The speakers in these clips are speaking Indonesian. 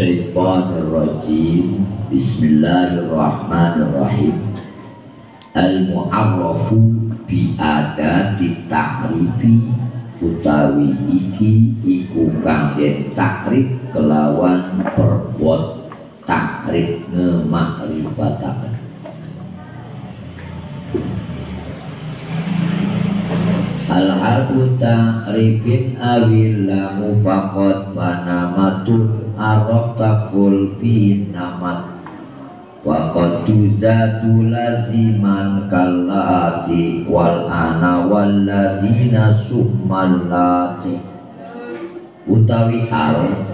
Rajim Bismillahirrahmanirrahim. Al-mu'arrafu bi adati التعريف utawi iki iku kang takrif kelawan perbuat takrif ngemakrifataken. Al-Hakuta Ribin awil lamu fakot panamatun arab takul fi namat wa qad tuzatu laziman kallati wal ana wal ladina summalati utawi al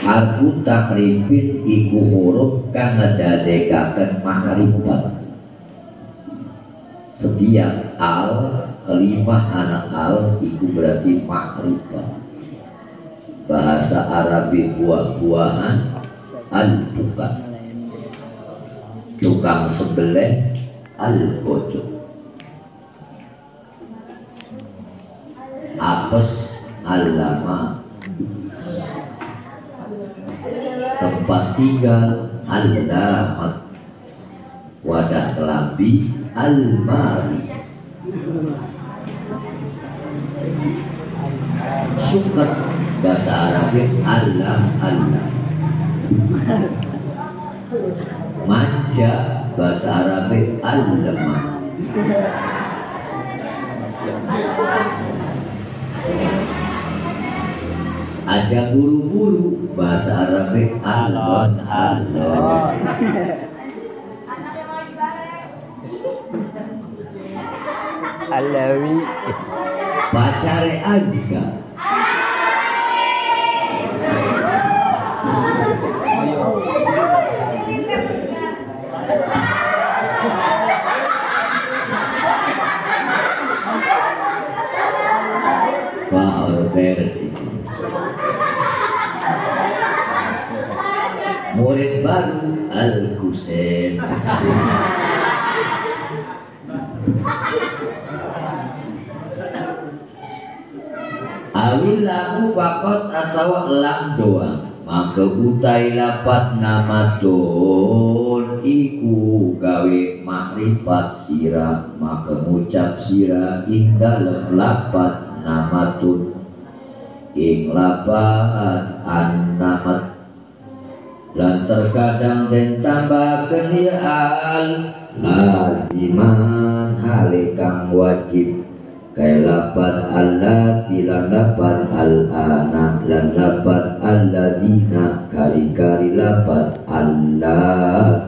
harfu ta'rifin iku huruf kang ngedadekaken makrifat setiap al kelima anak al itu berarti makrifat bahasa Arabi buah-buahan al bukan tukang sebelah al bojok apes lama. Tempat tinggal alamat wadah kelambi al-mari Sukat bahasa Arabnya Allah Allah Manja bahasa Arabnya Allah Ada buru-buru bahasa Arabnya alon alon Alawi. Pacare Azka Pak versi murid baru Al-Kusen Awil lahu fakot atau lam doang. Maka utai lapat nama tun Iku gawe makrifat sirah. Maka ngucap sirah. Ing dalam lapat nama tun Ing lapat an namat dan terkadang dan tambah kenial. Laziman halikang wajib. Kaya lapat Allah tilan lapat al-ana. Lan lapat alladina kari-kari lapat Allah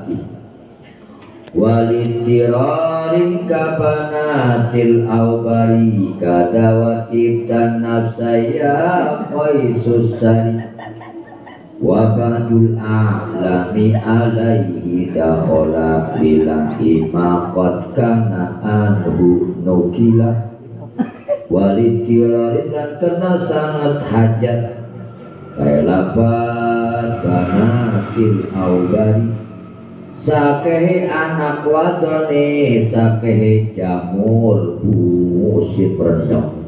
Walitirarin kabanatil awbari kadawatib dan nafsaya qaisus sari wa ba'dul a'lami alaihi dakhala bilahi maqad kana anhu nukila. Walitilarin dan kena sangat hajat. Kaya lapat banatil aubari sakehe anak wadone sakehe jamur si rendang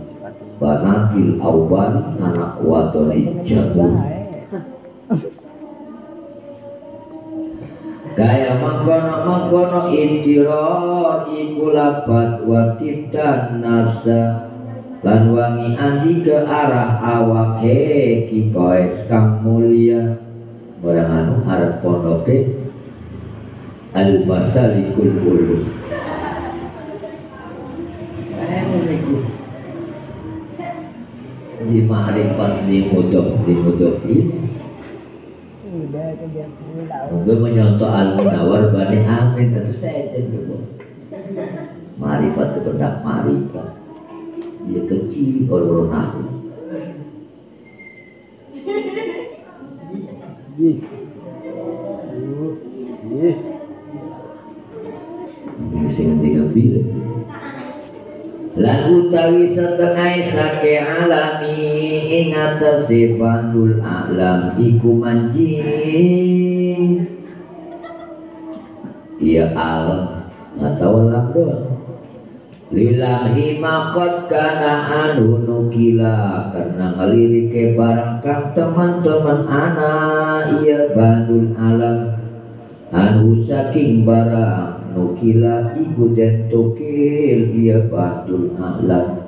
banatil aubari anak wadone jamur. Kaya mangkono-mangkono intiro iku lapat watib dan nafsa wangi andi ke arah awak he kipoes kang mulia. Orang anu arep pondoke al basalikul ulu di ma'rifat di mudok di mudok ini. Gue menyontoh al-munawar bani amin Tentu saya itu Marifat itu benar marifat Dia kecil orang-orang nahu bilang Lan utawi setengah sake alami ingat sifatul alam iku manjing Ia al atau alam doang Lillahi makot kana anu nukila Karena ngelirik ke barang kang teman-teman anak Iya bandul alam. Anu saking barang nukila ibu dan tokil Iya bandul alam.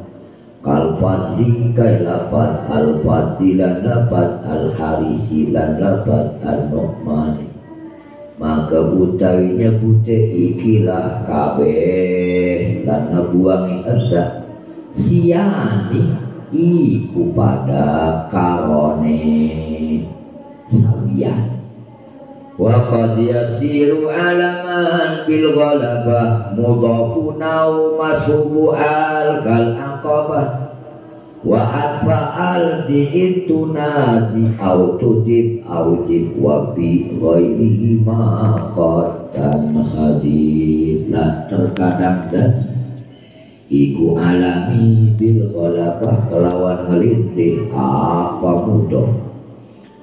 Kalpati kai lapat al-fatilan lapat al-harisi lan lapat maka butawinya bute ikilah kabeh lan ngabuangi eda siani iku pada karone. Sawian wa qad alaman bil ghalabah mudhafun au masubu al kal aqabah wa atfa'al di tunadi au tudib au jib wa bi ghairihi terkadang dan iku alami bil kelawan ngelintih apa mudah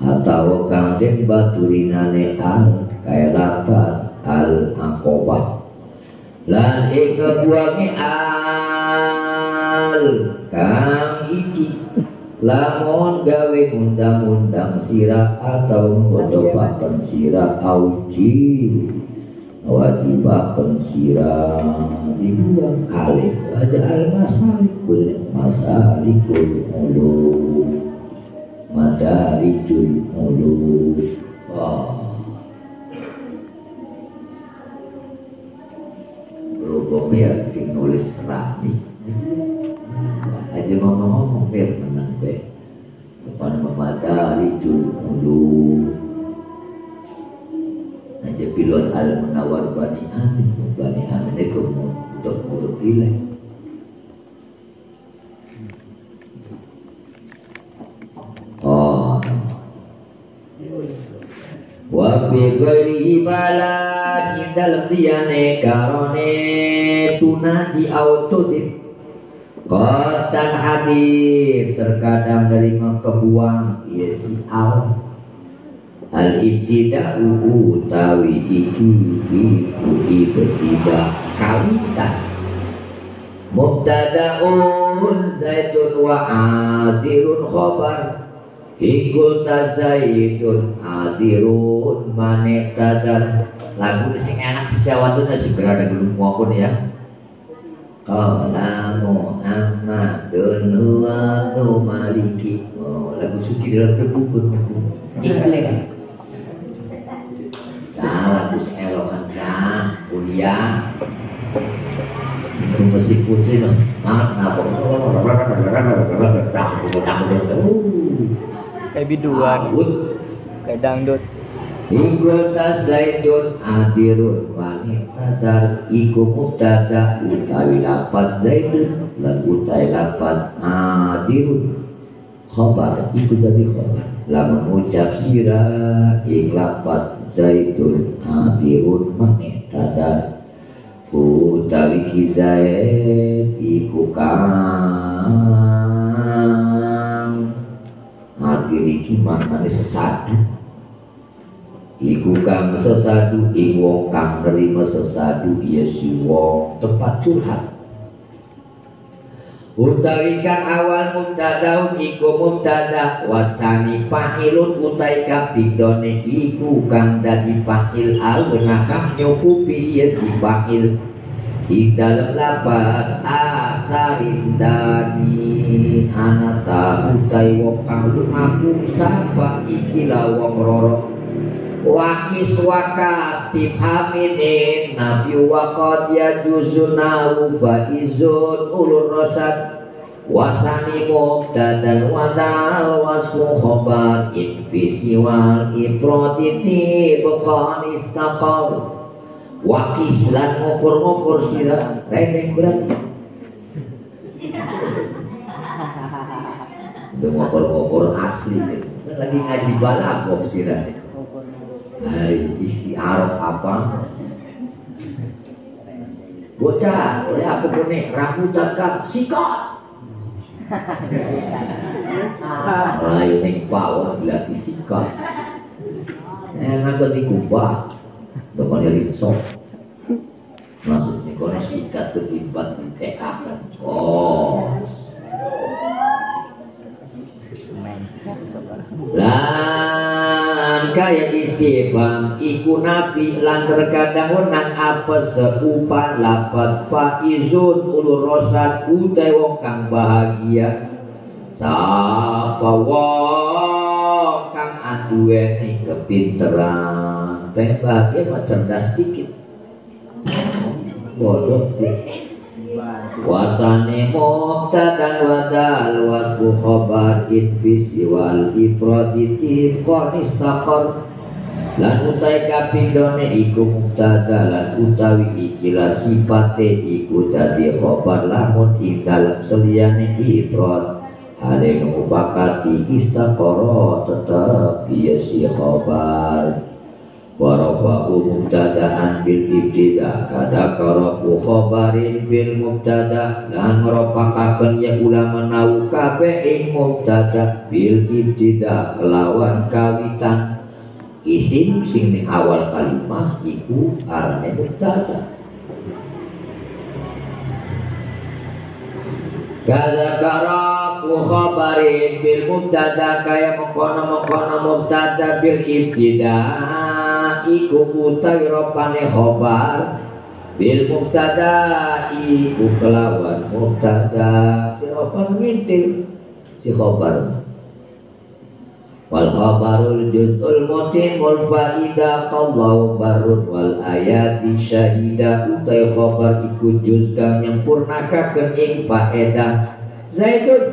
atau kang baturinane al kaya lapat al akobah lan buangi al kang lamun gawe undang-undang sirah atau ngodobakan sirah auji. Wajibakan sirah dibuang alif. Aja al masalikul masalikul ulu madarijul ulu oh. berhubung ya si nulis rani diane karone tunadi autodip Kotan hadir? Terkadang dari kebuang ya si al al ibtida'u utawi iki iku ibtida kawitan. Mubtada'un zaitun wa adirun khobar Iku tazaitun adirun manek tadar lagu sing enak sejawat itu segera ada gelung maupun ya. Qalamu Ahmadun huwa nu maliki. Oh, Lagu suci dalam terbuku Ikhlas Salah terus elokan sah Kuliah. Musik putri mas Maaf kenapa? Kayak biduan Kayak dangdut. Iku zaidun adirun wanita dar iku mubtada utawi lapat zaidun lan utawi lapat adirun khobar. Iku jadi khobar. Lamun ucap sira ing lapat zaidun adirun wanita dar utawi kizaid iku adir iki maknane sesadu. Iku kang sesadu ing wong kang nerima sesadu iya si wong tempat curhat. Utawi kang awal mubtadaun iku mubtada wasani fa'ilun utai kapidone iku kang dadi fa'il al benakam nyukupi iya si fa'il di dalam lapat asarin dani anata utai wong kang lumaku sapa ikilah wong rorok Wakis wakas haminin Nabi wakot ya juzuna Uba izun ulur rosad. Wasani mubtadan wadal wasmu khobar. Infisi wal ifrotiti Bekan istakal Wakis lan ngukur-ngukur sirah Rendeng berat Itu ngukur-ngukur asli Lagi ngaji balagok sirah Hai istiarah apa? Bocah, oleh apa punya rambut cakap sikat. Lain yang bawah bila disikat. Enak kan dikubah. Depan dari sok. Maksudnya kono sikat ketibat tekakan oh. Lan kaya istifam iku nabi lan terkadang nang apa seupan lapat faizun ulur rosat utai wong kang bahagia. Sapa wong kang aduweni kepinteran teh bahagia mah cerdas dikit. Bodoh dikit wasane mubtadan wadal wasbu khobar infisi wal ifraditi qonistaqor lan utai kapindone iku mubtada lan utawi ikilah sifate iku dadi khobar lamun ing dalem seliyane ifrad hale ngubakati istaqara tetep biasi khobar. warafahu mubtada'an bil ibtida kada karaku khabarin bil mubtada lan ngrofakaken ya ulama nau kabeh ing mubtada bil ibtida kelawan kawitan. Isim sing ning awal kalimah iku arane mubtada Kada karaku khabarin bil mubtada kaya mengkono-mengkono mubtada bil ibtida iku utawi ropane khobar. Bil mubtada iku kelawan mubtada. Si ropan ngintil si khobar. Wal khabarul juz'ul mutimul faida qallahu barun wal ayati syahida. Utai khobar iku juz kang nyempurnakaken ing faedah. Zaitun.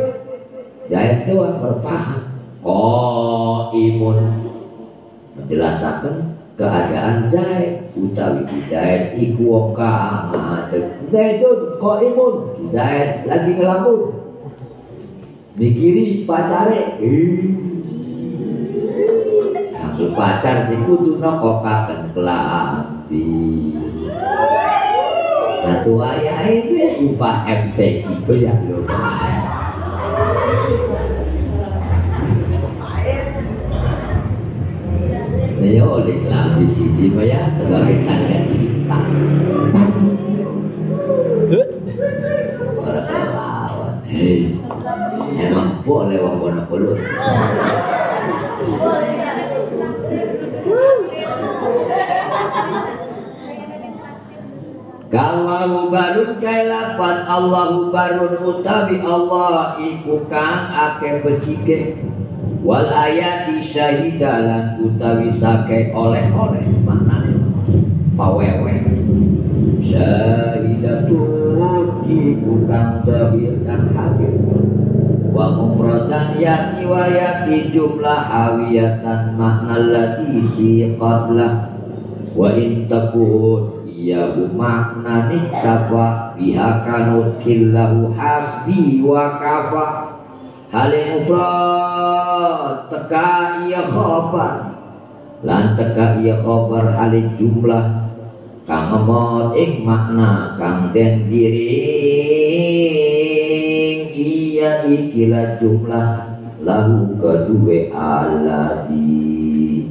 Zaitun berpaham. Oh imun menjelasakan keadaan Zaid utawi Zaid iku wong kang Zaidun imun Zaid lagi ngelamun mikiri pacare. Aku pacar niku duno kokaken kelambi satu ayah itu upah MT itu yang lumayan Saya oleh di sini ya sebagai tanda cinta. Orang lawan. Hei, emang boleh wong bono kulut. Kalau barun kaya lapat Allahu barun utawi Allah iku kang ake becike wal ayati syahidalan utawi sake oleh-oleh maknane pawewe syahidatun zahir kang hadir. Wa mumradan yati wa yati jumlah awiyatan makna lati siqatlah wa in takun iya makna niktafa biha kanut killahu hasbi wa kafa. Mufrad teka iya khobar lan teka iya khobar halin jumlah kang ngemot ing makna kang den giring iya ikilah jumlah lahu kedue aladi.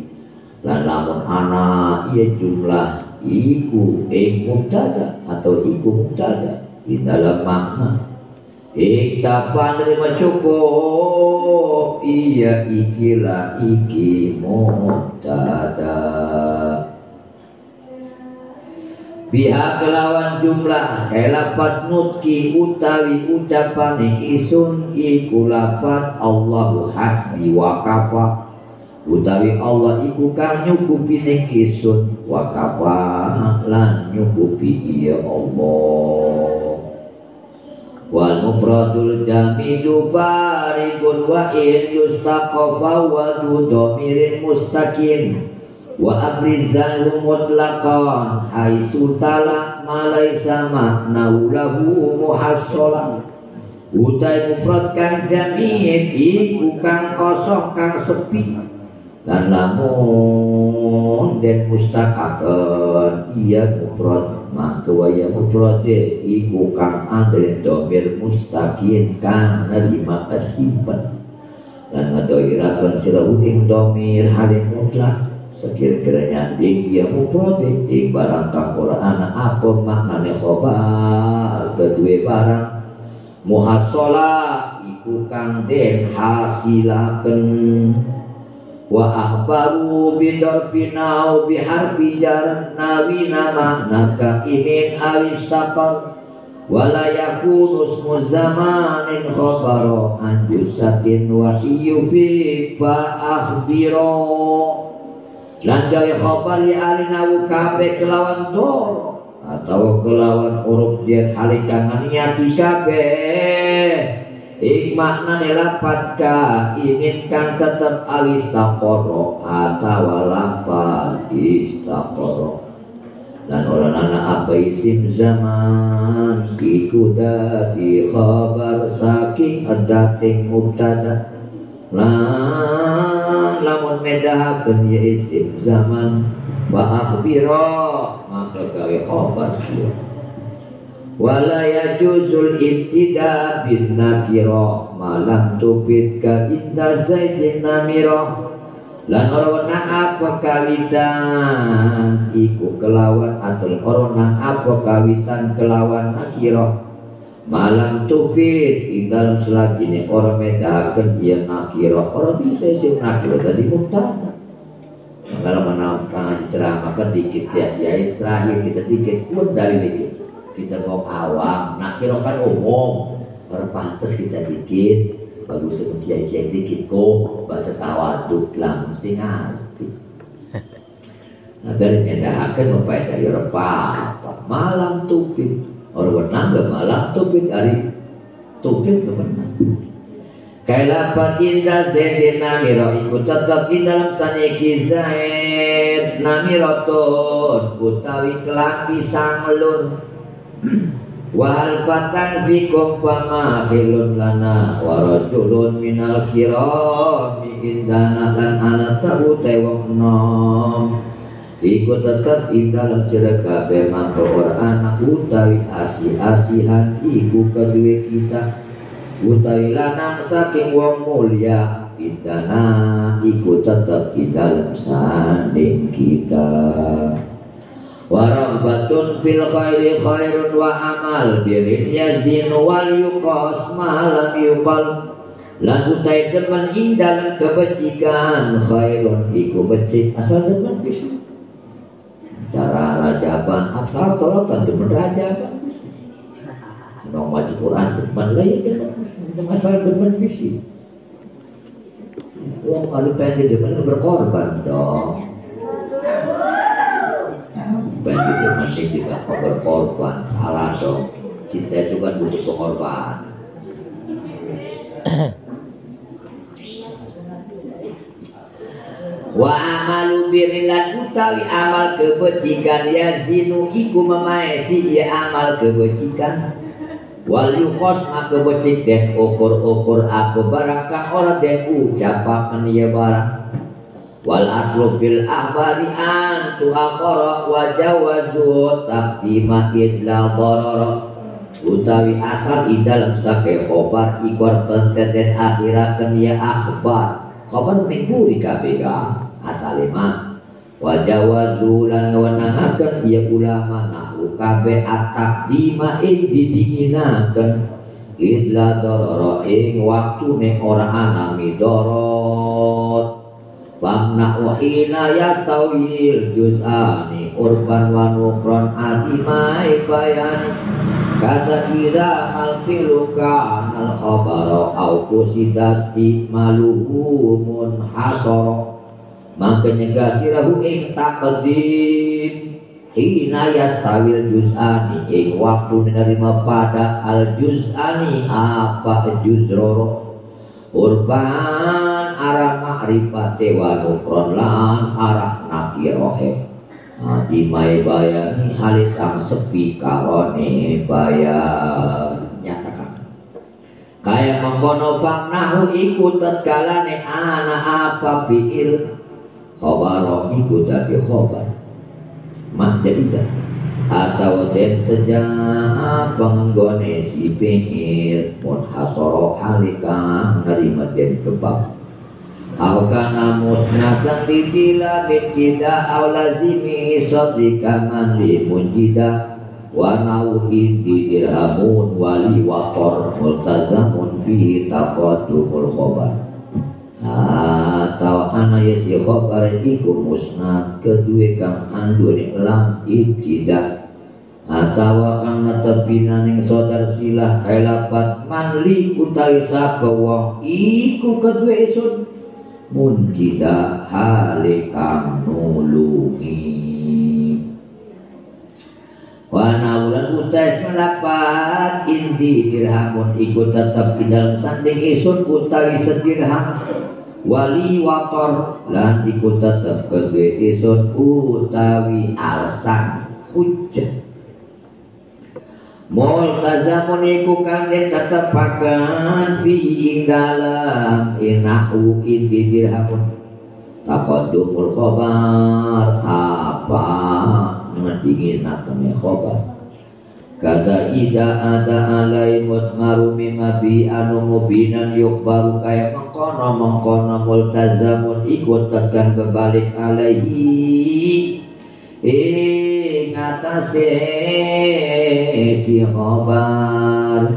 Lan lamun ana iya jumlah iku ing mubtada atau iku mubtada di dalam makna Kita menerima cukup Iya ikilah iki mubtada Biha kelawan jumlah Kelapat nutki utawi ucapan isun Iku lapat Allahu hasbi wa kafa. Utawi Allah iku kang nyukupi isun Wa kafa. Lan nyukupi iya Allah wal mufradul jamidu farikun wa in yustaqafa wa dhamirin mustaqim wa abrizal mutlaqan haitsu tala malaisa makna lahu muhassalan utai mufrad kang jamid iku kang kosong kang sepi. Dan lamun den mustaqakan iya mufrad maka waya mufrade iku kang andre domir mustaqim kang nerima kesimpan dan ngadoirakan sira ing domir halin mutlak. Sekira-kiranya ing ya muprode ing barang kang ora ana apa maknane khobar? Kedua barang muhasola iku kang den hasilaken wa akhbaru bidar binau bihar bijar nawi nama naka imin alis tapal yakunu ismu zamanin khabaro an jusatin wa iyubi fa akhbiro lan gawe khabar ya alinawu kabe kelawan doro atau kelawan huruf dia halikan niati kabeh Ik makna lapat ka inginkan tetap alis takoro atau lapat istakoro dan orang anak apa isim zaman iku dadi khabar saking adating mubtada. Lan lamun medahakeun ya isim zaman wa akhbira maka gawe khabar sura wala yajuzul ibtida bin nakira malam tupit ka inda zaidin namira. Lan orona apa kawitan. Iku kelawan atau orona apa kawitan kelawan nakira malam tupit di dalam ini orang medahakan dia nakira orang bisa sih nakira tadi mubtada. Kalau menonton ceramah kan dikit ya ya terakhir kita dikit pun dari dikit kita mau awam. Nak kira kan umum. Berpantas kita dikit. Bagus itu kiai kiai dikit kok. Bahasa tawaduk lah mesti ngerti. Nah dari akan membaik dari apa malam tupit orang benang ke malam tupit hari tupit ke benang Kailapat inda zaidin namiro Iku tetap di dalam saniki zaid Namirotun Utawi kelambi sanglun Wal fatan fikum fama lana wa rajulun minal kirami indana lan ana tahu tewang nom. Iku tetap dalam cerita kabeh mangko ora anak utawi asi-asihan iku kedua kita. Utawi lanang saking wong mulia indana iku tetap dalam sanding kita Warahbatun fil khairi khairun wa amal. Birin yazin wal yuqas malam yubal lan utai demen indah kebajikan. Khairun iku becik. Asal demen bisa. Cara rajaban asal tolong demen rajaban Nong maji Quran demen lah ya asal demen bisa. Wong kalau pengen demen berkorban dong bagi masih juga berkorban salah dong cinta itu kan butuh pengorbanan Wa amalu birilan utawi amal kebajikan ya zinu iku memaesi ya amal kebajikan Wal yukos maka becik dan ukur-ukur apa barang kang ora den ucapaken ya barang wal aslu fil ahbari an tuakara wa jawazu taqdima idla darara. Utawi asal idal sake khobar ikor penteten akhirakan ya akhbar. Khobar minggu di KPK asal lima. Wa jawazu lan ngawenangaken ya ulama nahu kabe ataqdima ing didinginaken idla darara ing waktu nek ora ana midorot Wamna wahina yastawil juz'ani Urban wa nukron atimai bayani Kata ida alfiluka al khabaro Au kusidasti maluhu munhasoro Maka negasirahu ing taqdim Hina yastawil juz'ani Ing waktu menerima pada al juz'ani Apa juzroro? Urban arah ma'rifate wa nukron lan arah nakirohe di mai bayani halit kang sepi karone bayan nyatakan. Kaya mengkono nahu iku tetkalane ana apa fiil khobaro iku dadi khobar. Mah jadi atau den sejak penggone si pengir pun hasoro halika nerima den kebab Au kana musnatan ditila bitida au lazimi sadika man li munjida wa nauhin di dirhamun wali wakor multazamun fi taqaddumul khobar. Atau ana ya si khobar iku musnad kedua kang andure lam ibtida. Atau kang netepina ning sodar silah kae lapat manli utawi sapa iku kedua isun hale kang nulungi. Wana ulan utais melapat inti dirhamun ikut tetap di dalam sanding isun utawi sedirham. Wali wator lan ikut tetap kedua isun utawi alsan hujjah Multazamun iku kang tetepaken fi ing dalam. Inahu inti dirhamun taqaddumul khabar. Apa? Dengan dingin natanya khobar Kata ida ada alai mutmaru mimma bi anu mubinan yukbaru kaya mengkono mengkono multazamun ikut tekan berbalik alaihi. Ing atase si khobar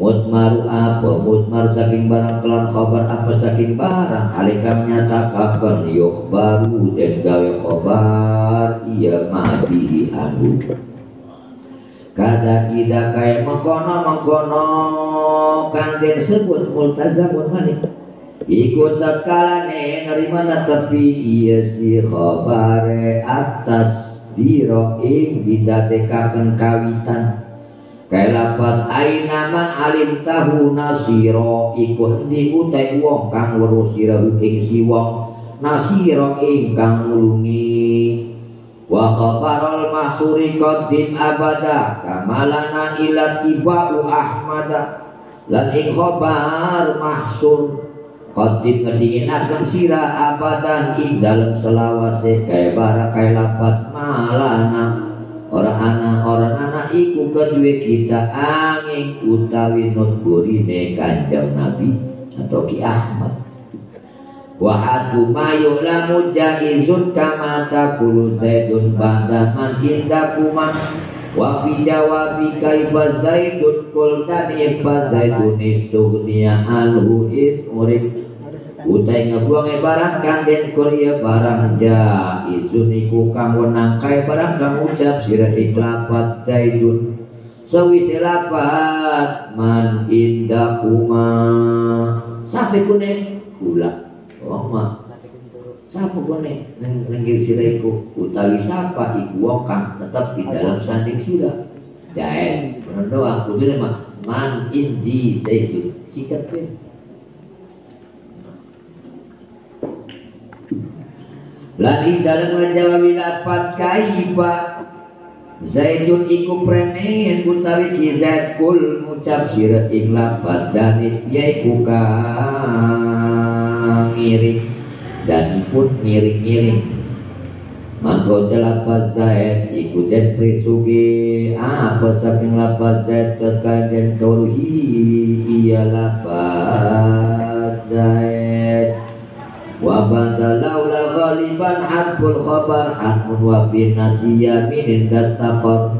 mutmar apa? Mutmar saking barang kelan khobar apa saking barang? Alikam nyatakakan yuk baru dan gawe khobar. Iya mati anu. Kada ida kaya mengkono mengkono. Kantin sebut multazamun manik. Ikut tekalane nerima tepi iya si khobare atas diro ing didadekaken kawitan. Kelapat aina man alim tahu nasiro iku di utai wong kang weruh sira ing si wong nasiro ing kang nulungi. Wa khabarul mahsuri qadim abada kamalana ila tibau ahmada. Lan ing khabar mahsur Khotib ngedingin akan sirah abadan ing dalam selawase. Kaya bara kaya lapat malana. Orang anak orang anak iku kedua kita angin utawi not burine kanjeng Nabi atau Ki Ahmad. Wahatu mayu lamu jaizun kama takulu zaidun banda man indakuma Wa fi jawabi kaifa zaidun kul tani fa zaidun istughniya anhu id utai ngebuang barang kanden kuliah barang ja izuniku kang wenang kai barang kang ucap sirah iklapat zaidun sewisi lapat man indakuma sampai kune kula. Oh ma. Sapa kune neng nenggir sirah iku. Utawi sapa iku wong kang tetap di dalam sanding sirah jae doang kudu mah man indi zaidun sikat pun Lagi dalam menjawab lapat kaifa Zaidun iku premen utawi ki Zaid kul ngucap sira ing lapat dan ya iku ngiring dan pun ngiring-ngiring. Mangko lapat Zaid iku den prisugi apa saking lapat Zaid tekan den kauruhi iya lapat Zaid wa badalau la ghaliban hadful khabar hadfun wa bin nasiya minin dastaqor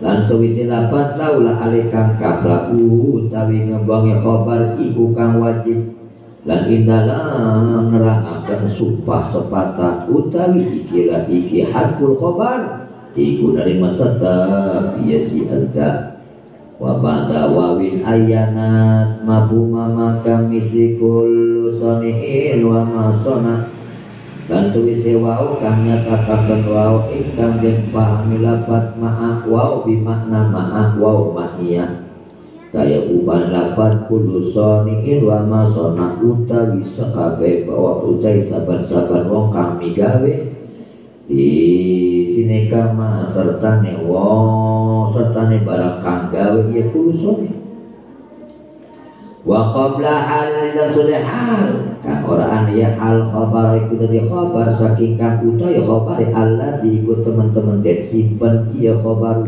lan sewisi lapat laula alikang kabraku utawi ngembangi khabar iku kang wajib. Lan indalam nerangaken sumpah sepatah utawi ikilah iki hadful khabar iku nerima tetap iya si wa ba'da wawin ayanat mabuma maka misikul sonihin wa masona dan suwise wau kang nyatakaken wau ingkang den pahami lapat ma'ah wau bimakna ma'ah wau ma'iyah. Kaya uban lapat kudu sonihin wa masona utawi sekabe bahwa ucai saban-saban wong kang migawe di sineka ma sertane wong sertane barang kang gawe ya kulusone wa qabla hal dan sudah hal. Kan orang ya hal khabar itu dari khabar saking kang ya khabar Allah di ikut teman-teman dan simpen iya khabar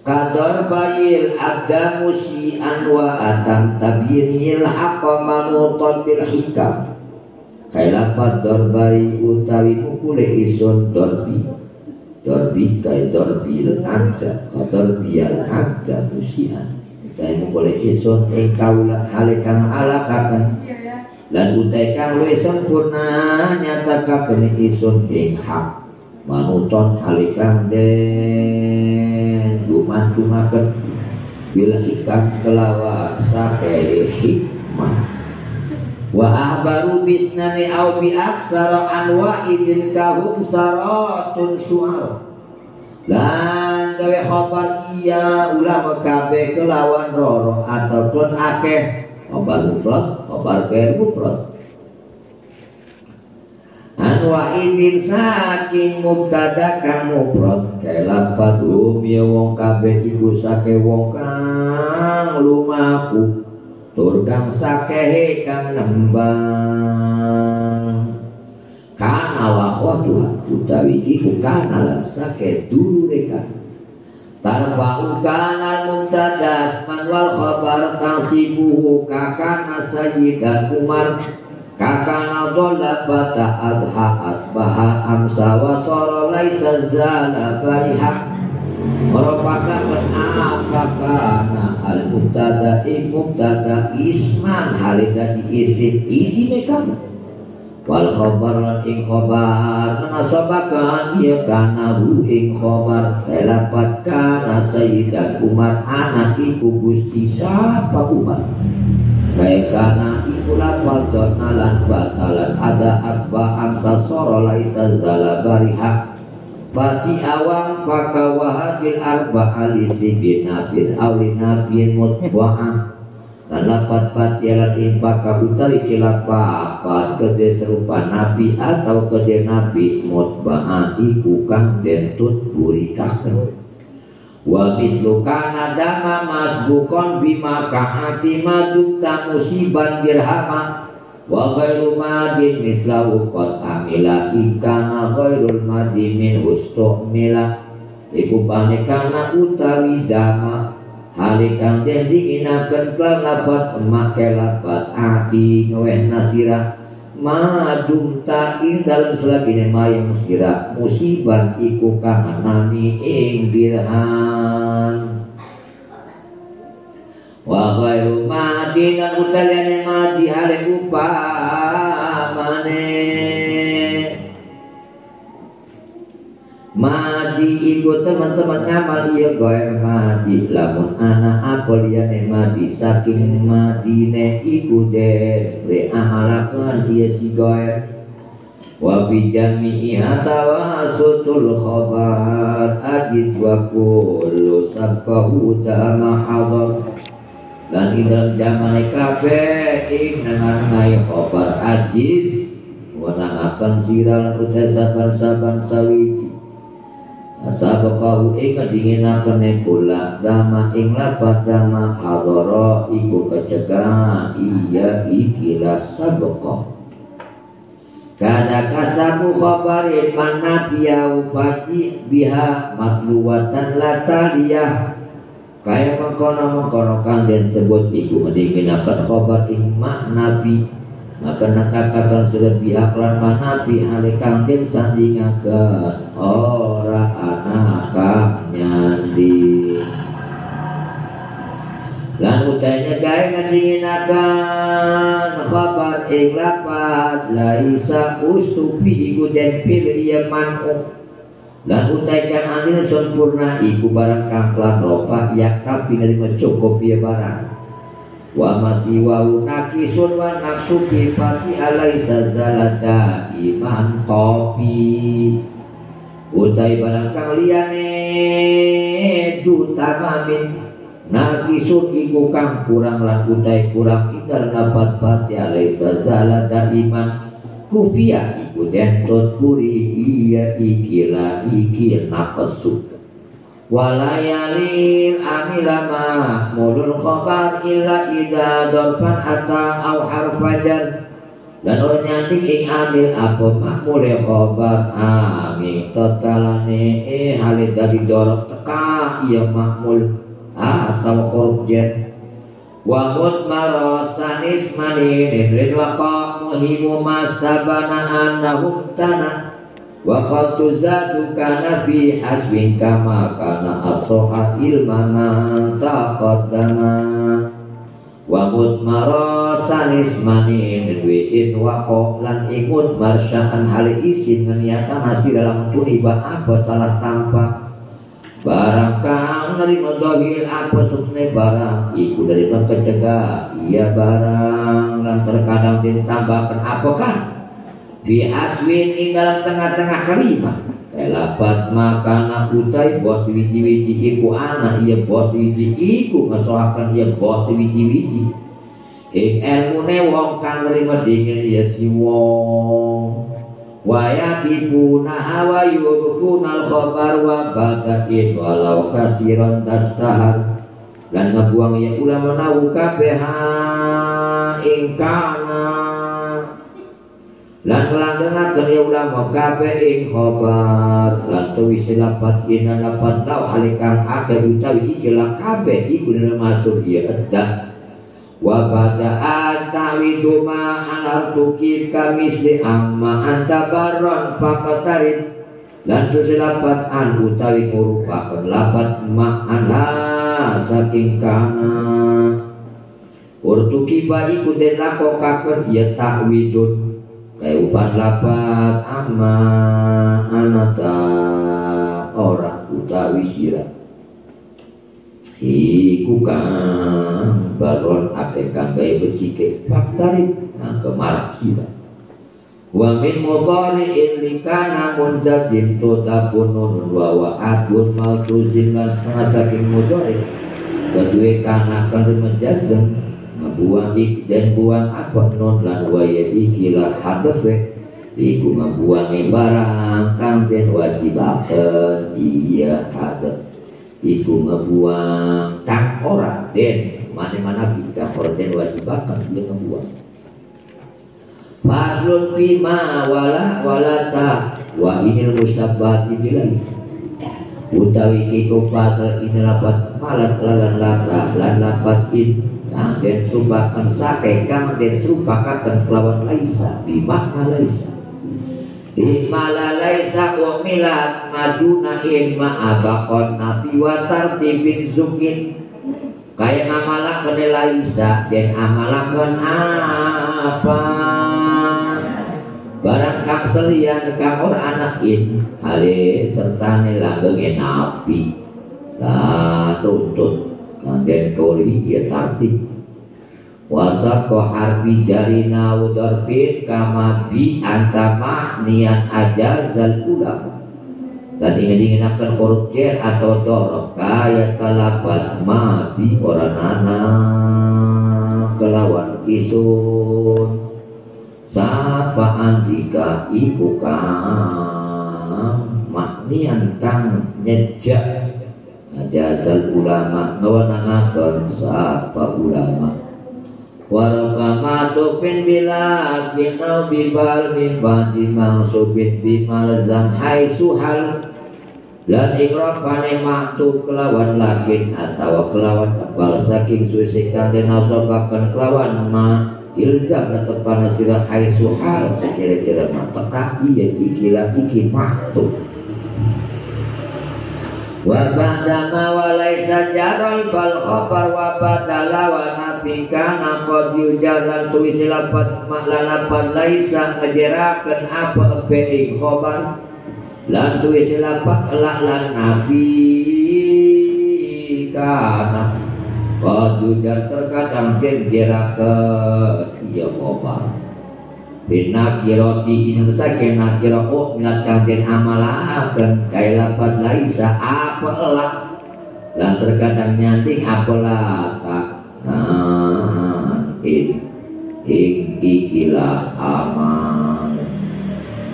kadar bayil ada musi anwa atam tabiyyil haqqa manuton bil hikam. Kailapat dorbai utawi mukule isun dorbi dorbi kai dorbi ada dorbi al ada musian kai mukule isun ing kaulah halikang alakakan dan utai kang luwih sempurna nyatakaken isun ing hak. Manuton halikang den. Duman-dumaken bila hikam kelawa hikmah wa ahbaru bisnani au bi aksara anwa idin kahum saratun suar lan gawe khabar iya ulama kabeh kelawan roro ataupun akeh. Khobar mufrad, khobar gair mufrad. Anwa idin saking mubtada kang mufrad. Kayak hum ya wong kabeh sake wong kang lumaku tur kang sakehe kang nembang. Kana wa khatu utawi iku kana lan sake dulure kan. Tarfa'u kana muntadas man wal khabar tasibuhu kakana sayyidan Umar kakana dholla bata adha asbaha amsa wa sara laisa zala merupakan apa kana al mubtada mubtada isman halida isim isi kamu wal khabar lan ing khabar nasabakan ia kana hu ing khabar. Kelapat kana sayyidan Umar anak iku Gusti sapa Umar? Kaya kana iku lafal donalan batalan. Ada asba amsa soro laisa zala bariha Fati awam faka wahadil arba alisi bin nabil awli bin mutba'ah dan lapat patialan impak kabutari cilapa apa kede serupa nabi atau kede nabi mutba'ah iku kang dentut burikaken wa mislu kana dama masbukon bima kahati madukta musiban dirhama wa ghairu madin mislahu qad amila ikana ghairul madi min mila iku kana utawi dama Halikang den diinakan kelan lapat make lapat ati ngeweh nasira madum ta'in dalam selagi nema yang sira musibah iku nani ing dirhan wa ghairu madinan utaliane madi hale upamane. Madi iku teman-teman ngamal iya goer madi. Lamun anak apa liyane madi Saking madine iku den Re amalakan iya si goer Wa bi jami'i hatawa sutul khobar Ajiz wa kullu sabkahu dama hadar Dan idal jamane kafe Ing nengangai khobar ajiz Wanangakan siral utai saban-saban sawiji Sabakahu ing kedinginaken kula dama ing lapat dama hadara iku kecegah iya ikilah sabaka Kada kasabu khabarin mana biyau faji biha matluwatan lataliyah Kaya mengkono-mengkono kan dan sebut iku kedinginaken khabar ing nabi. Maka nakatakan sudah pihak lan manapi alikang den sandingaken ora anak kang nyandi. Lan utainya gawe ngandinginakan khabar ing lapat laisa ustupi iku den pilih ya manu lan utai kan anil sempurna iku barang kang lan ropa yak tapi nerima cukup ya barang. Wa masih wa nakisun wa nafsu kifati alaisa zalada iman kopi utai barang kang liyane dutamamin nakisun iku kang kurang lan utai kurang idal dapat pati alaisa zalada iman. Kufia iku dentot puri iya ikila ikil napesu walayalil amilama mudul khobar illa ida dorfan ata au harfajan. Dan orang ing amil apa makmul ya khobar amin tatkalane eh halid dari dorong teka iya makmul. Ah atau korjen wa mutmarasanis manin rin wa qamuhimu masabana annahum tanah wa qad tuzadu kana fi hasbin kama kana as-soha ilmana taqaddama wa mutmarasanis manin wi'in wa lan ikut marsyahan hal isin niatan hasil dalam ba apa salah tampak. Barang kang nerima apa setene barang iku dari kecegah iya barang dan terkadang ditambahkan apa kan? Bi aswin ing dalam tengah-tengah kalimat Elapat makana utai bos wiji-wiji iku anak iya bos wiji iku ngesohakan iya bos wiji-wiji. Ing ilmune wong kang nerima dingin ya si wong. Wayatibuna awa yubkunal khobar wa badain walau kasiron dastahar Dan ngebuang ya ulama nawu kabeha ingkana lan nglanggengake ya ulama kabeh ing khabar lan sewise lapat ina lapat tau halikang akeh utawi iki kabeh iku masuk ya edak wa bada atawi duma anal tukir kamisli amma anta baron pakatarin dan lapat an utawi ngurupakan lapat ma anha saking kana Urtuki bayi den lakokaken ya takwidun Keupan lapat ama anata orang utawi sirah Iku kang baron ake kang gaya becike Faktarik nang kemarak sirah Wa min mudhari illikana munjazim Tutabun nun wa wa'adun maltuzim lan setengah saking mudhari. Kedua kana kan menjazim buang ik dan buang apa non lan waya ikilah hadafe iku membuang barang kang den wajibaken iya hadap iku membuang kang ora den mana-mana kita ora den wajibaken dia membuang Faslun bima wala walata wa inil musabbati bilai utawi kiku pasal ini lapat malat lalan lata lan lapat in. Kang den subakan sake kang den kelawan laisa. Makna laisa. Di mala laisa wa milat maduna in ma'abakon nabi wa tartibin zukin kaya ngamalakan laisa dan amalakan apa? Barang kang selian kang or anak in hale serta langgeng nabi. Lah tuntut. Dan kori ya tartib wasako harfi jarina udorfin kama bi antama nian aja zal ulama dan ingin akan jer atau dorob kaya kalabat ma bi orang anak kelawan isun. Sapa andika iku kang? Maknian kang nyejak. Jazal ulama ngawanangaken sapa ulama? Warakama tupin bila kinau bibal min bandi mangsubin bimal zam hai suhal lan ikrafane maktu kelawan lakin atau kelawan kebal saking susi kang nasobakan kelawan ma ilzam netepana sirah hai suhal sekira-kira mata kaki ya ikilah iki maktu wa ba'dama wa laisa jarol bal khabar wa badala wa nafika naqad yujalan suwisi lapat maklan lapat laisa ngejerakeun apa be lan suwisi lapat elak lan nabi kana. Qad terkadang jerakeun ya khabar Bina kiroti ini saja nakira oh minat kantin amalakan kaya lapat laisa apa lah dan terkadang nyanting apalah tak nah in ing ikilah amal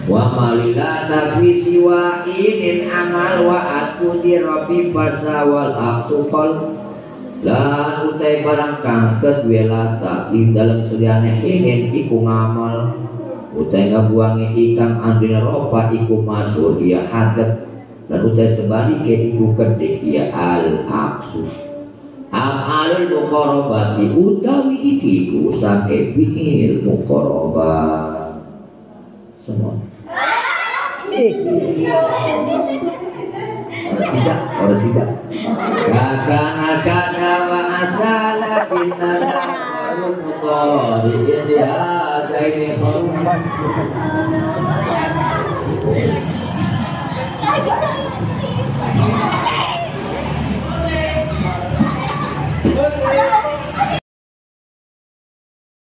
wa malila tapi siwa inin amal wa aku di robi basa wal aksukol lan utai barang kang kedua lata di dalam seliane hinin iku ngamal. Utai ngabuangi ikang andina ropa iku masuk dia hadat dan utai sebaliknya iku kedik dia al aksu. Amalul mukorobati utawi iku sake bihil mukorobat semua. cantik. Tidak, harus tidak. Kakak akan nama asalah kita Oh, ini dia, ini